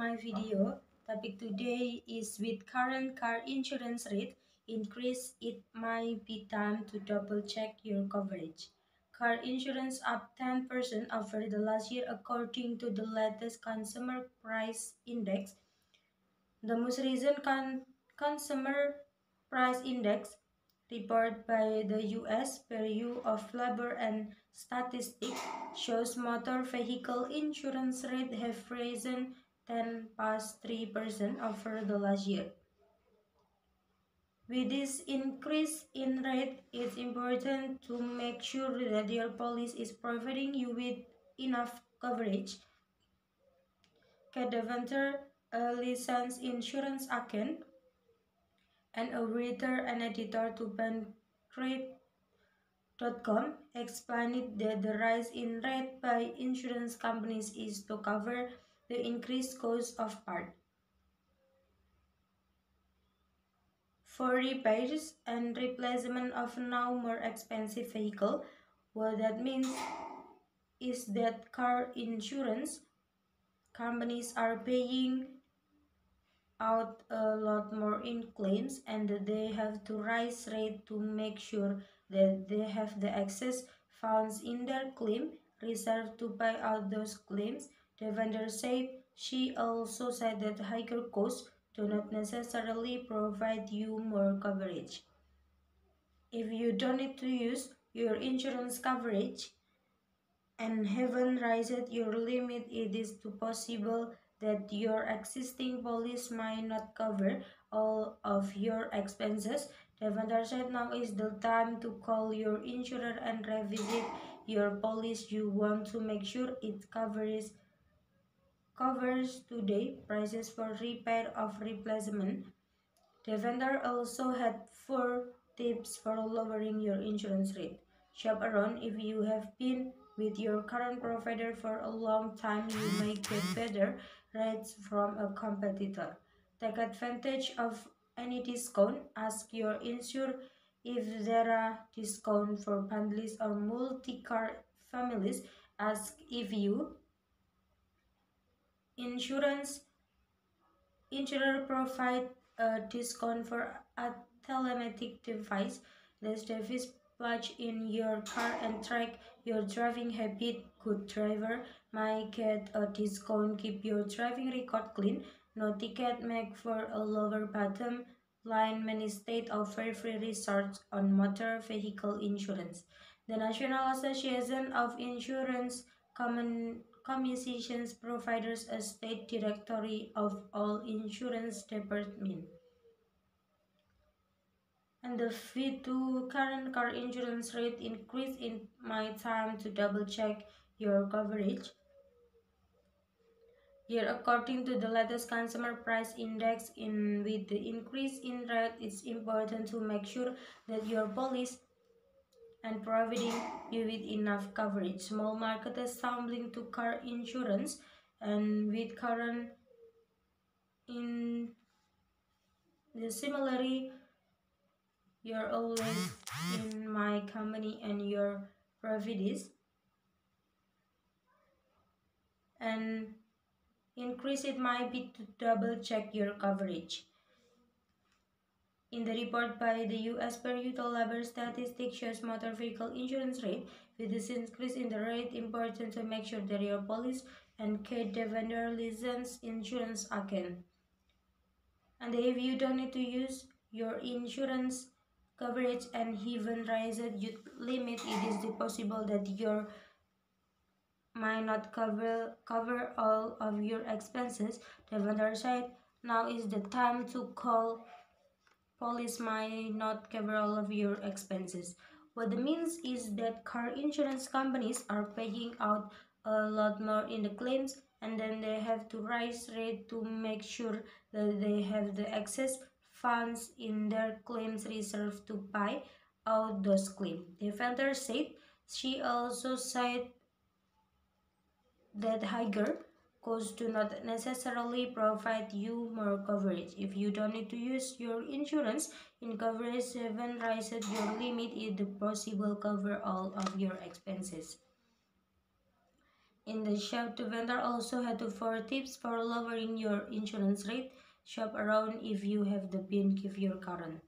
my video. Topic today is with current car insurance rate increase it might be time to double check your coverage. Car insurance up 10% over the last year according to the latest consumer price index. The most recent con consumer price index report by the US Bureau of Labor and Statistics shows motor vehicle insurance rate have risen 10 past 3% over the last year. With this increase in rate, it's important to make sure that your policy is providing you with enough coverage. Deventer, a licensed insurance agent, and a writer and editor to Bankrate.com explained that the rise in rate by insurance companies is to cover the increased cost of part. For repairs and replacement of now more expensive vehicle, what that means is that car insurance companies are paying out a lot more in claims and they have to raise rate to make sure that they have the excess funds in their claim reserve to pay out those claims. Deventer said she also said that higher costs do not necessarily provide you more coverage. If you don't need to use your insurance coverage and haven't raised your limit, it is possible that your existing policy might not cover all of your expenses. Deventer said now is the time to call your insurer and revisit your policy. You want to make sure it covers covers today prices for repair of replacement. Deventer also had four tips for lowering your insurance rate. Shop around if you have been with your current provider for a long time, you may get better rates from a competitor. Take advantage of any discount. Ask your insurer if there are discounts for bundles or multi-car families. Ask if you insurance insurer provide a discount for a telematic device. This device plug in your car and track your driving habit. Good driver might get a discount. Keep your driving record clean. No ticket make for a lower bottom line. Many states offer free research on motor vehicle insurance. The National Association of Insurance Common Commissions provides a state directory of all insurance departments and the fee to current car insurance rate increase in my time to double check your coverage. Here, according to the latest consumer price index, in with the increase in rate, it's important to make sure that your policy and providing you with enough coverage. Small marketers stumbling to car insurance and with current in the similarity you're always in my company and your profit is and increase it might be to double check your coverage in the report by the US Bureau of Labor Statistics shows motor vehicle insurance rate with this increase in the rate important to make sure that your police and Cate Deventer license insurance again. And if you don't need to use your insurance coverage and even raised youth limit, it is possible that your might not cover cover all of your expenses. Deventer said, now is the time to call police might not cover all of your expenses. What it means is that car insurance companies are paying out a lot more in the claims and then they have to raise rate to make sure that they have the excess funds in their claims reserve to pay out those claims. Deventer said she also said that higher costs do not necessarily provide you more coverage. If you don't need to use your insurance in coverage 7 raises your limit, it possible cover all of your expenses. In the shop, the vendor also had four tips for lowering your insurance rate. Shop around if you have the pin, give your current.